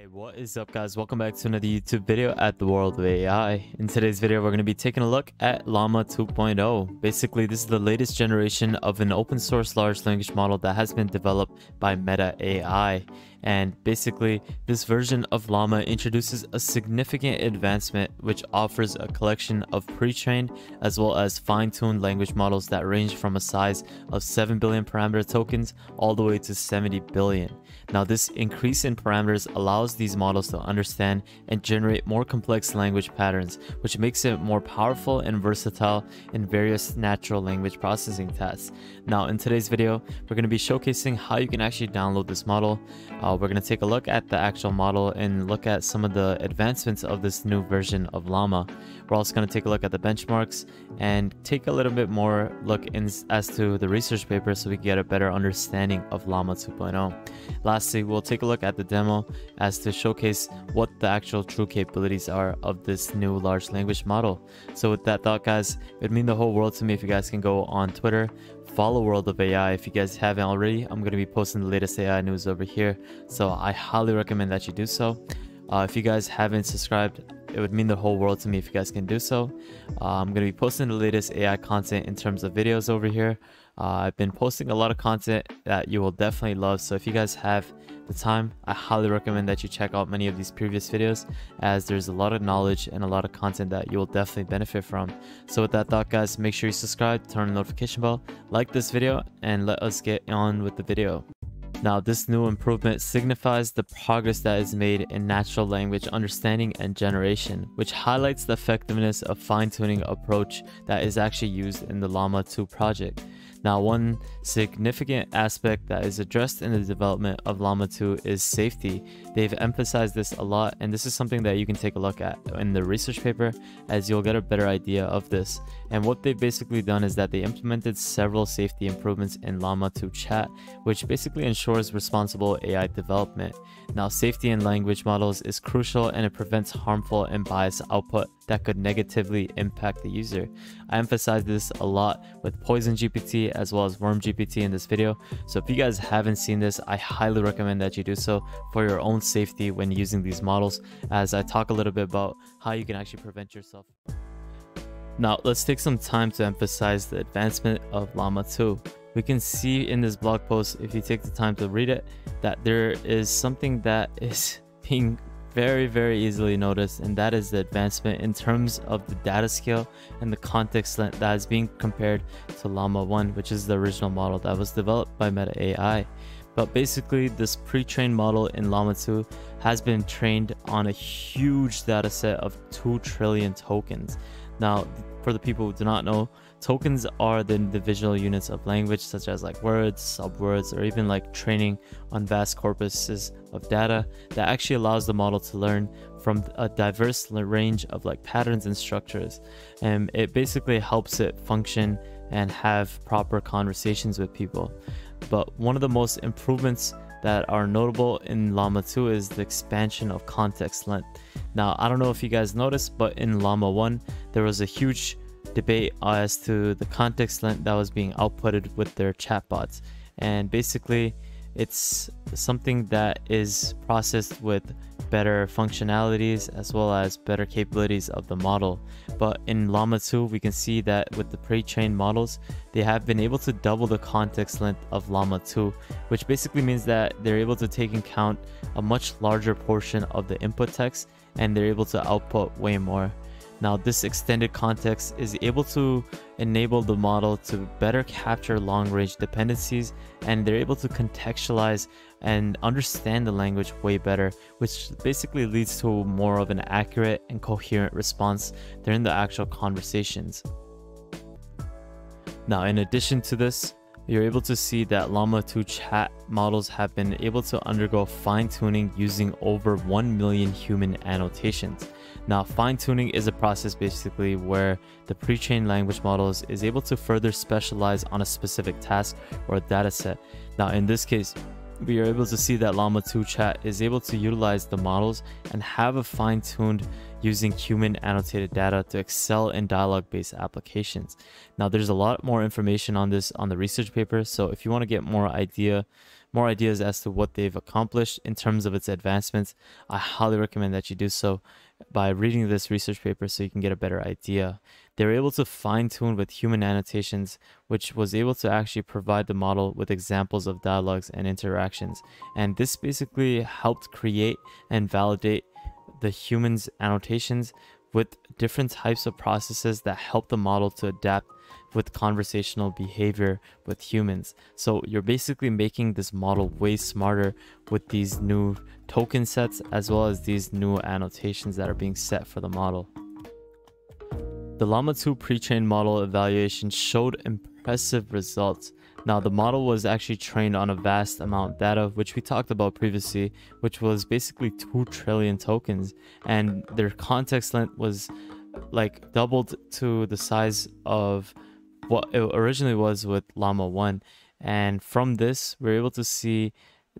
Hey, what is up guys? Welcome back to another YouTube video at the world of AI. In today's video, we're going to be taking a look at Llama 2.0. Basically, this is the latest generation of an open source large language model that has been developed by Meta AI. And basically, this version of Llama introduces a significant advancement which offers a collection of pre-trained as well as fine-tuned language models that range from a size of 7 billion parameter tokens all the way to 70 billion. Now this increase in parameters allows these models to understand and generate more complex language patterns, which makes it more powerful and versatile in various natural language processing tasks. Now in today's video, we're going to be showcasing how you can actually download this model. Uh, Uh, we're going to take a look at the actual model and look at some of the advancements of this new version of Llama. We're also going to take a look at the benchmarks and take a little bit more look in, as to the research paper so we can get a better understanding of Llama 2.0. Lastly, we'll take a look at the demo as to showcase what the actual true capabilities are of this new large language model. So with that thought guys, it would mean the whole world to me if you guys can go on Twitter, follow World of AI if you guys haven't already. I'm going to be posting the latest AI news over here, so I highly recommend that you do so. Uh, if you guys haven't subscribed, it would mean the whole world to me if you guys can do so. Uh, I'm going to be posting the latest AI content in terms of videos over here. Uh, I've been posting a lot of content that you will definitely love. So if you guys have the time, I highly recommend that you check out many of these previous videos as there's a lot of knowledge and a lot of content that you will definitely benefit from. So with that thought guys, make sure you subscribe, turn the notification bell, like this video, and let us get on with the video. Now, this new improvement signifies the progress that is made in natural language understanding and generation, which highlights the effectiveness of fine-tuning approach that is actually used in the Llama 2 project. Now, one significant aspect that is addressed in the development of Llama 2 is safety. They've emphasized this a lot, and this is something that you can take a look at in the research paper as you'll get a better idea of this. And what they've basically done is that they implemented several safety improvements in Llama 2 chat, which basically ensures responsible AI development. Now, safety in language models is crucial and it prevents harmful and biased output that could negatively impact the user. I emphasize this a lot with Poison GPT as well as Worm GPT in this video. So if you guys haven't seen this, I highly recommend that you do so for your own safety when using these models as I talk a little bit about how you can actually prevent yourself. Now let's take some time to emphasize the advancement of Llama 2 we can see in this blog post if you take the time to read it that there is something that is being very very easily noticed and that is the advancement in terms of the data scale and the context that is being compared to llama 1 which is the original model that was developed by meta ai but basically this pre-trained model in llama 2 has been trained on a huge data set of 2 trillion tokens. Now for the people who do not know tokens are the individual units of language such as like words subwords or even like training on vast corpuses of data that actually allows the model to learn from a diverse range of like patterns and structures. And it basically helps it function and have proper conversations with people. But one of the most improvements that are notable in llama 2 is the expansion of context length. Now i don't know if you guys noticed but in llama 1 there was a huge debate as to the context length that was being outputted with their chatbots and basically it's something that is processed with better functionalities as well as better capabilities of the model. But in Llama 2, we can see that with the pre-trained models, they have been able to double the context length of Llama 2, which basically means that they're able to take in account a much larger portion of the input text and they're able to output way more. Now this extended context is able to enable the model to better capture long range dependencies and they're able to contextualize and understand the language way better, which basically leads to more of an accurate and coherent response during the actual conversations. Now in addition to this, you're able to see that Llama 2 chat models have been able to undergo fine-tuning using over 1 million human annotations. Now, fine-tuning is a process basically where the pre-trained language models is able to further specialize on a specific task or data set. Now, in this case, we are able to see that Llama 2 chat is able to utilize the models and have a fine-tuned using human annotated data to excel in dialogue-based applications. Now there's a lot more information on this on the research paper, so if you want to get more idea more ideas as to what they've accomplished in terms of its advancements, I highly recommend that you do so by reading this research paper so you can get a better idea. They were able to fine tune with human annotations, which was able to actually provide the model with examples of dialogues and interactions. And this basically helped create and validate the human's annotations with different types of processes that help the model to adapt with conversational behavior with humans. So you're basically making this model way smarter with these new token sets as well as these new annotations that are being set for the model. The Llama 2 pre-trained model evaluation showed impressive results. Now, the model was actually trained on a vast amount of data, which we talked about previously, which was basically 2 trillion tokens, and their context length was like doubled to the size of what it originally was with Llama 1. And from this, we're able to see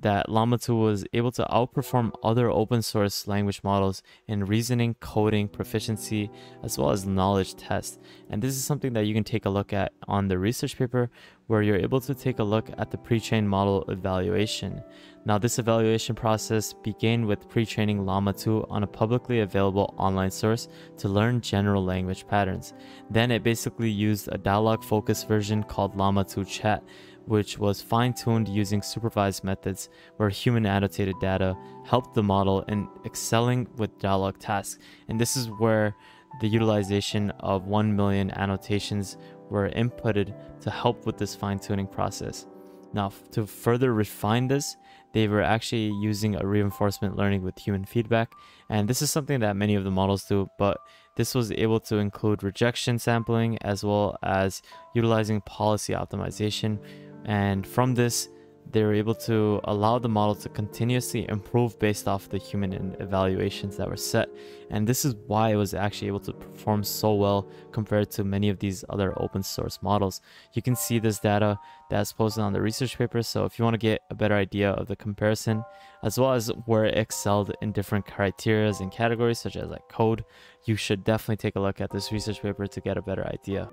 that Llama 2 was able to outperform other open source language models in reasoning, coding, proficiency, as well as knowledge tests. And this is something that you can take a look at on the research paper where you're able to take a look at the pre-trained model evaluation. Now this evaluation process began with pre-training Llama 2 on a publicly available online source to learn general language patterns. Then it basically used a dialogue focused version called Llama 2 Chat which was fine-tuned using supervised methods where human annotated data helped the model in excelling with dialogue tasks. And this is where the utilization of 1 million annotations were inputted to help with this fine-tuning process. Now, to further refine this, they were actually using a reinforcement learning with human feedback. And this is something that many of the models do, but this was able to include rejection sampling as well as utilizing policy optimization, and from this, they were able to allow the model to continuously improve based off the human evaluations that were set. And this is why it was actually able to perform so well compared to many of these other open source models. You can see this data that's posted on the research paper. So if you want to get a better idea of the comparison, as well as where it excelled in different criteria and categories, such as like code, you should definitely take a look at this research paper to get a better idea.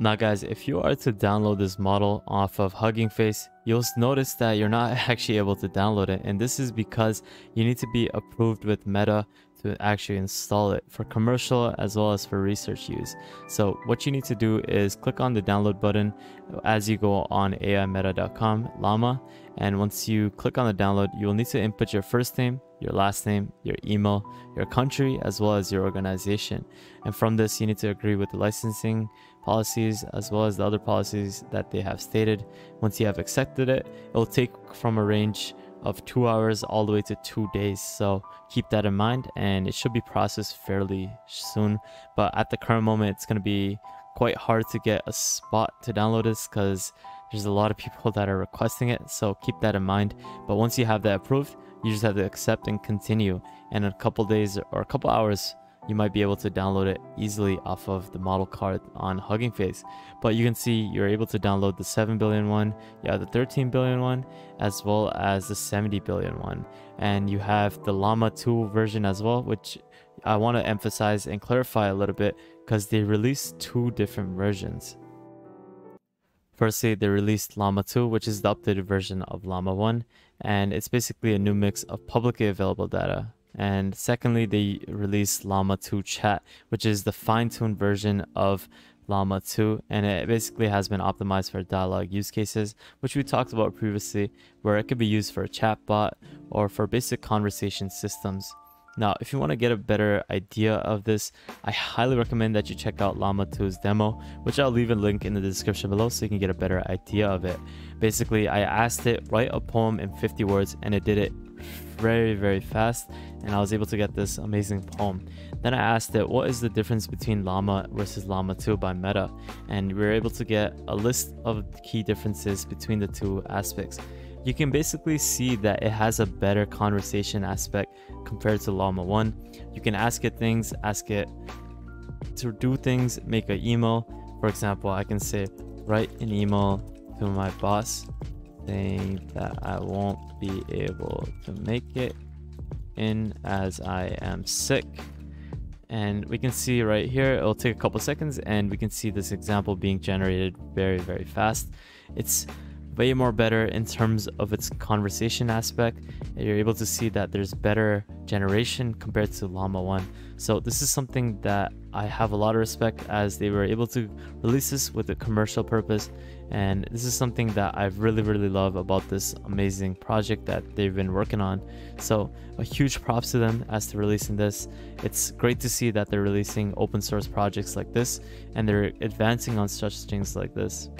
Now guys, if you are to download this model off of Hugging Face, you'll notice that you're not actually able to download it. And this is because you need to be approved with Meta to actually install it for commercial as well as for research use. So what you need to do is click on the download button as you go on aimeta.com, llama. And once you click on the download, you will need to input your first name, your last name, your email, your country, as well as your organization. And from this, you need to agree with the licensing policies as well as the other policies that they have stated. Once you have accepted it, it will take from a range of two hours all the way to two days. So keep that in mind and it should be processed fairly soon. But at the current moment, it's going to be quite hard to get a spot to download this because there's a lot of people that are requesting it. So keep that in mind. But once you have that approved, you just have to accept and continue. And in a couple days or a couple hours, you might be able to download it easily off of the model card on Hugging Face. But you can see you're able to download the 7 billion one, yeah, the 13 billion one, as well as the 70 billion one. And you have the Llama 2 version as well, which I want to emphasize and clarify a little bit because they released two different versions. Firstly, they released Llama 2, which is the updated version of Llama 1, and it's basically a new mix of publicly available data and secondly, they released Llama 2 Chat, which is the fine-tuned version of Llama 2, and it basically has been optimized for dialogue use cases, which we talked about previously, where it could be used for a chatbot or for basic conversation systems. Now, if you want to get a better idea of this, I highly recommend that you check out Llama 2's demo, which I'll leave a link in the description below so you can get a better idea of it. Basically, I asked it write a poem in 50 words and it did it very very fast and I was able to get this amazing poem. Then I asked it what is the difference between Llama versus Llama 2 by Meta and we were able to get a list of key differences between the two aspects. You can basically see that it has a better conversation aspect compared to Llama 1. You can ask it things, ask it to do things, make an email. For example, I can say write an email to my boss saying that I won't be able to make it in as I am sick. And we can see right here, it'll take a couple seconds and we can see this example being generated very, very fast. It's way more better in terms of its conversation aspect. You're able to see that there's better generation compared to Llama 1. So this is something that I have a lot of respect as they were able to release this with a commercial purpose and this is something that I really really love about this amazing project that they've been working on. So a huge props to them as to releasing this. It's great to see that they're releasing open source projects like this and they're advancing on such things like this.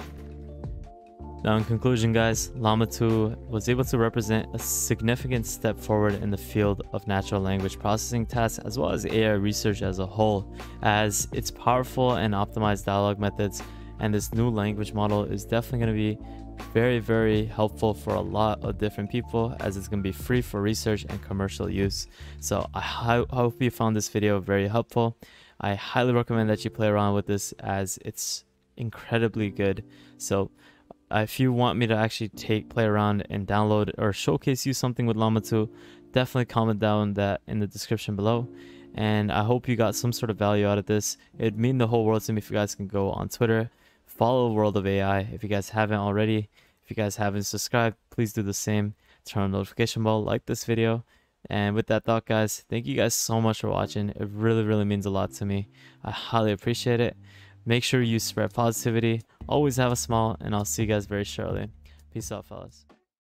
Now in conclusion guys, Llama 2 was able to represent a significant step forward in the field of natural language processing tasks as well as AI research as a whole as its powerful and optimized dialogue methods and this new language model is definitely going to be very very helpful for a lot of different people as it's going to be free for research and commercial use. So i hope you found this video very helpful. I highly recommend that you play around with this as it's incredibly good. So uh, if you want me to actually take play around and download or showcase you something with llama 2 definitely comment down that in the description below. And i hope you got some sort of value out of this. It'd mean the whole world to me if you guys can go on twitter follow world of ai if you guys haven't already if you guys haven't subscribed please do the same. Turn on the notification bell like this video. And with that thought guys thank you guys so much for watching. It really really means a lot to me. I highly appreciate it. Make sure you spread positivity. Always have a smile and i'll see you guys very shortly. Peace out fellas